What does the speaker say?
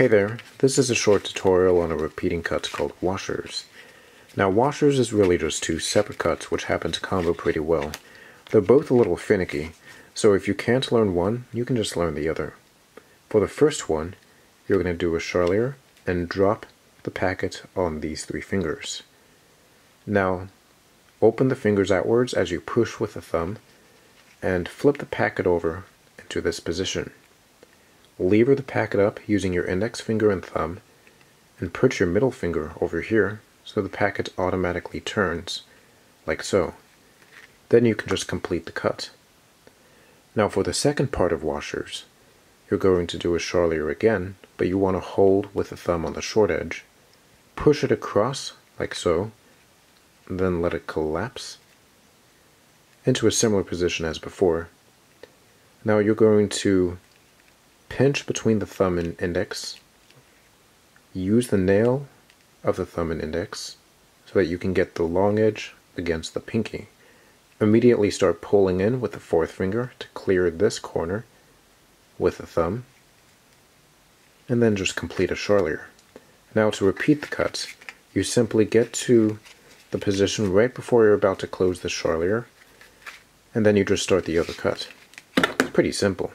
Hey there, this is a short tutorial on a repeating cut called washers. Now washers is really just two separate cuts which happen to combo pretty well. They're both a little finicky, so if you can't learn one, you can just learn the other. For the first one, you're going to do a charlier and drop the packet on these three fingers. Now, open the fingers outwards as you push with the thumb and flip the packet over into this position. Lever the packet up using your index finger and thumb and put your middle finger over here so the packet automatically turns, like so. Then you can just complete the cut. Now for the second part of washers, you're going to do a charlier again, but you want to hold with the thumb on the short edge. Push it across, like so, then let it collapse into a similar position as before. Now you're going to pinch between the thumb and index, use the nail of the thumb and index so that you can get the long edge against the pinky. Immediately start pulling in with the fourth finger to clear this corner with the thumb, and then just complete a charlier. Now to repeat the cuts, you simply get to the position right before you're about to close the charlier, and then you just start the other cut. It's pretty simple.